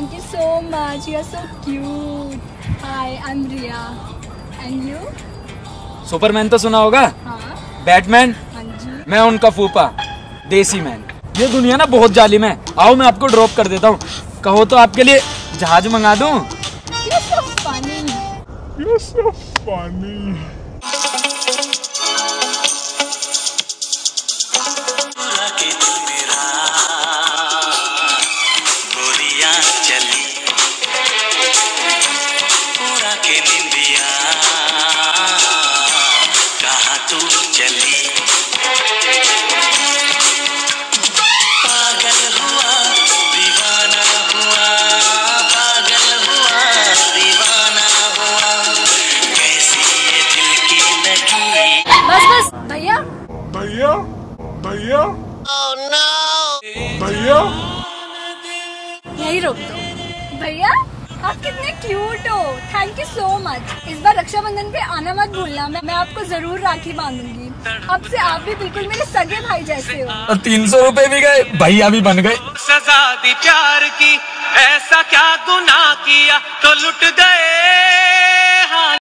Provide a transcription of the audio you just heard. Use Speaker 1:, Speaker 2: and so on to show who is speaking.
Speaker 1: Thank you so much. You are so cute. Hi, I'm Ria. And you?
Speaker 2: Superman तो सुना होगा
Speaker 1: हाँ
Speaker 2: Batman
Speaker 1: हाँ जी
Speaker 2: मैं उनका फूफा देसी मैन ये दुनिया ना बहुत जालिम है आओ मैं आपको ड्रॉप कर देता हूँ कहो तो आपके लिए जहाज़ मंगा दूँ
Speaker 1: You're so funny.
Speaker 3: के निंदिया कहाँ तू चली? पागल हुआ दीवाना हुआ पागल हुआ दीवाना हुआ। कैसी ये दिल की लगी?
Speaker 1: बस बस भैया।
Speaker 4: भैया भैया। भैया।
Speaker 1: यही रोक दो। भैया आप कितने cute thank you so much इस बार रक्षाबंधन पे आना मत भूलना। मैं मैं आपको ज़रूर राखी बांधूँगी। अब से आप भी बिल्कुल मेरे सगे भाई जैसे हो।
Speaker 2: तीन सौ रूपए भी गए भैया भी बन गए।
Speaker 3: सजा दी प्यार की ऐसा क्या गुनाह किया तो लुट गए।